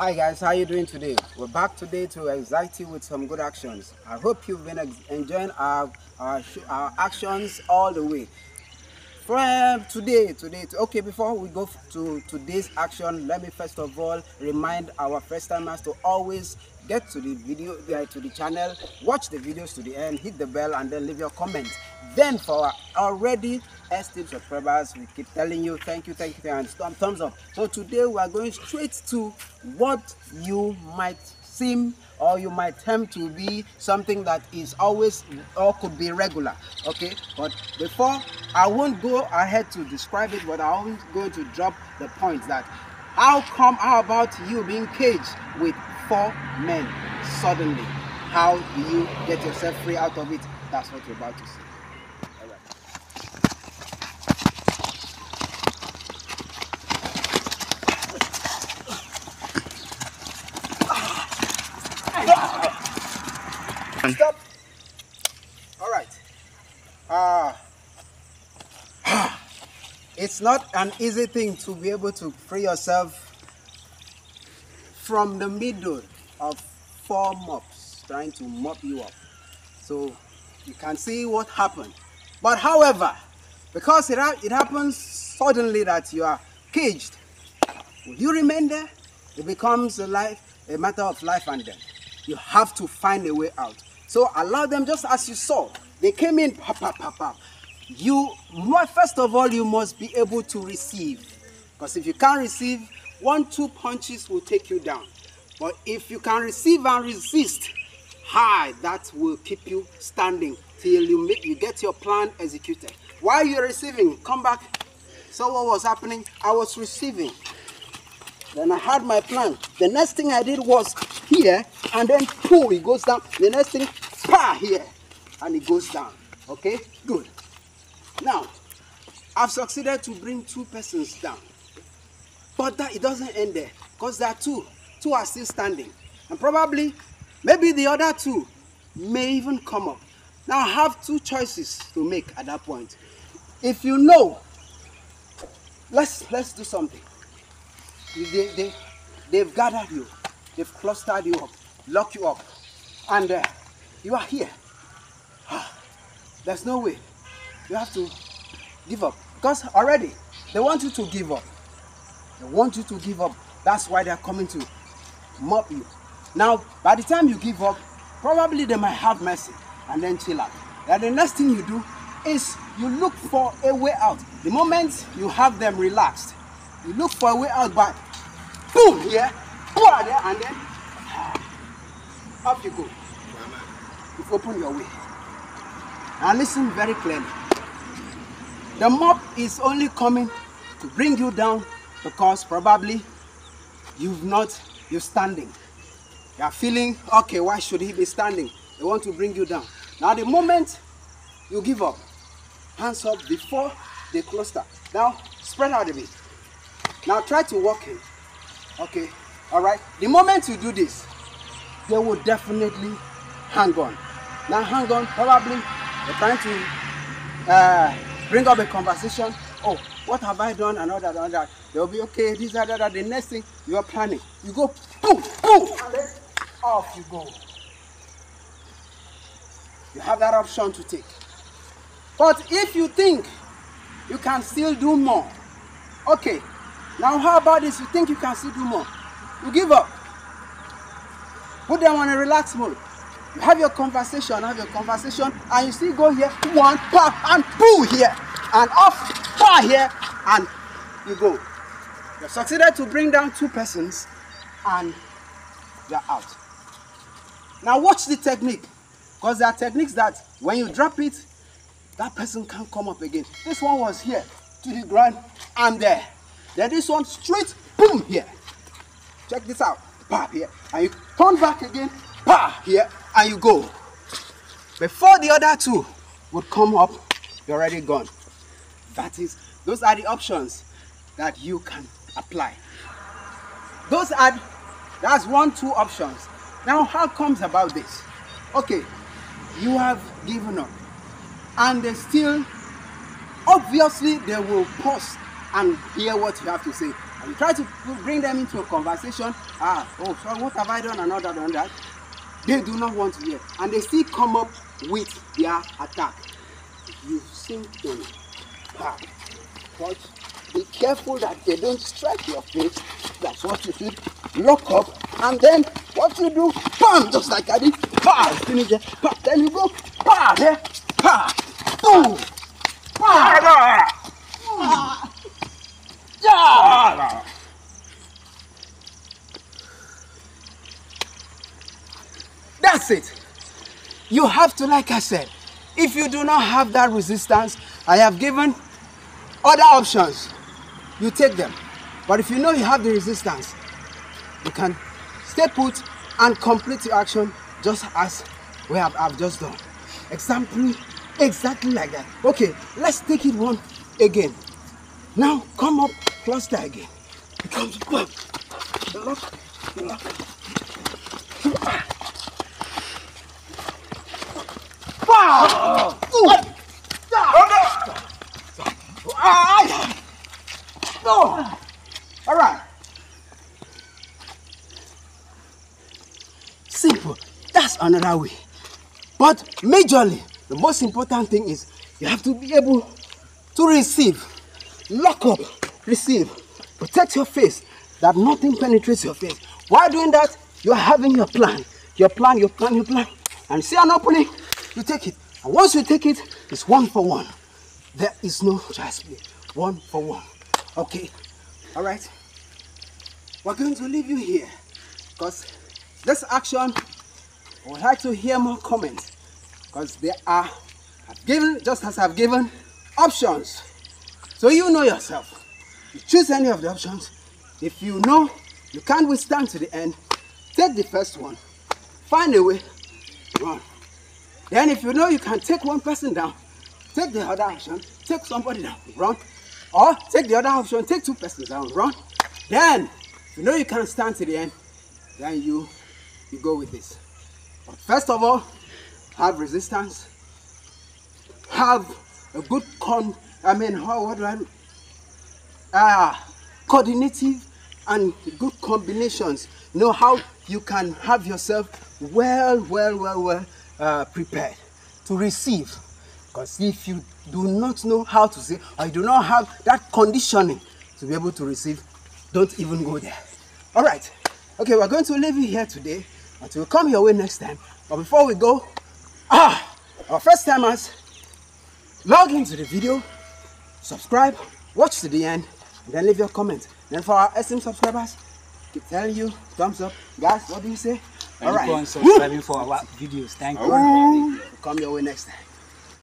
Hi guys, how you doing today? We're back today to excite you with some good actions. I hope you've been enjoying our our, our actions all the way. From today, today, okay. Before we go to today's action, let me first of all remind our first timers to always get to the video, uh, to the channel, watch the videos to the end, hit the bell, and then leave your comment. Then for our already esteemed subscribers, we keep telling you thank you, thank you, and thumb- thumbs up. So today we are going straight to what you might seem or you might tend to be something that is always or could be regular okay? But before i won't go ahead to describe it but i'm going to drop the point that how come how about you being caged with four men suddenly? How do you get yourself free out of it? That's what you're about to see all right Stop. All right. Uh, it's not an easy thing to be able to free yourself from the middle of four mops trying to mop you up. So you can see what happened. But however, because it, ha- it happens suddenly that you are caged, will you remain there? It becomes a life, a matter of life and death. You have to find a way out. So allow them just as you saw. They came in, pop, pop, pop, pop. You, first of all, you must be able to receive. Because if you can't receive, one, two punches will take you down. But if you can receive and resist, high, that will keep you standing till you make you get your plan executed. While you're receiving, come back. So what was happening? I was receiving. Then I had my plan. The next thing I did was here, and then pull, it goes down. The next thing, pa here, and it goes down. Okay, good. Now, I've succeeded to bring two persons down. But that it doesn't end there, because there are two. Two are still standing. And probably, maybe the other two may even come up. Now I have two choices to make at that point. If you know, let's let's do something. They, they, they've gathered you, they've clustered you up, locked you up, and uh, you are here. There's no way. You have to give up. Because already they want you to give up. They want you to give up. That's why they're coming to mop you. Now, by the time you give up, probably they might have mercy and then chill out. Then the next thing you do is you look for a way out. The moment you have them relaxed, you look for a way out by boom here, boom there, and then ah, off you go. You've opened your way. Now listen very clearly. The mob is only coming to bring you down because probably you've not, you're standing. You are feeling, okay, why should he be standing? They want to bring you down. Now, the moment you give up, hands up before they cluster. Now, spread out a bit. Now, try to walk in. Okay, all right. The moment you do this, they will definitely hang on. Now, hang on, probably they're trying to uh, bring up a conversation. Oh, what have I done? And all that, and that. They'll be okay. This, that, that, that. The next thing you are planning, you go boom, boom, and then off you go. You have that option to take. But if you think you can still do more, okay. Now, how about this? You think you can still do more? You give up. Put them on a relaxed mode. You have your conversation, have your conversation, and you still go here, one, pop, and pull here, and off, far here, and you go. You've succeeded to bring down two persons, and you're out. Now watch the technique, because there are techniques that when you drop it, that person can't come up again. This one was here to the ground and there. Then this one straight, boom here. Check this out, pop here, and you turn back again, pop here, and you go. Before the other two would come up, you're already gone. That is, those are the options that you can apply. Those are, that's one, two options. Now, how comes about this? Okay, you have given up, and they still, obviously, they will pause and hear what you have to say. and try to bring them into a conversation, ah, oh, so what have I done and all that and that, they do not want to hear. And they still come up with their attack. You sink in. Ah, but be careful that they don't strike your face. That's what you should lock up. And then what you do, bam, just like I did, pa, finish it, pa, then you go, pa, there, pa, boom, pa, It. You have to, like I said, if you do not have that resistance, I have given other options. You take them. But if you know you have the resistance, you can stay put and complete your action just as we have I've just done. Example, exactly like that. Okay, let's take it one again. Now come up cluster again. It comes. Lock, lock. All right. Simple. That's another way. But majorly, the most important thing is you have to be able to receive. Lock up, receive. Protect your face that nothing penetrates your face. While doing that, you're having your plan. Your plan, your plan, your plan. And see an opening, you take it. And once you take it, it's one for one. There is no chance play. One for one. Okay. All right. We're going to leave you here because this action, I would like to hear more comments because there are, I've given, just as I've given, options. So you know yourself. You choose any of the options. If you know you can't withstand to the end, take the first one. Find a way, run. Then if you know you can take one person down, take the other option, take somebody down, run. Or take the other option, take two persons down, run. Then, if you know you can stand to the end, then you, you go with this. But first of all, have resistance, have a good con, I mean, how, what do I, ah, coordinative and good combinations. Know how you can have yourself well, well, well, well uh, prepared to receive. Because if you do not know how to say, or you do not have that conditioning to be able to receive, don't even go there. All right. Okay, we're going to leave you here today until we come your way next time. But before we go, ah, our first timers, log into the video, subscribe, watch to the end, and then leave your comment. Then for our SM subscribers, keep telling you, thumbs up. Guys, what do you say? All right. subscribing for our videos. Thank you. Come your way next time.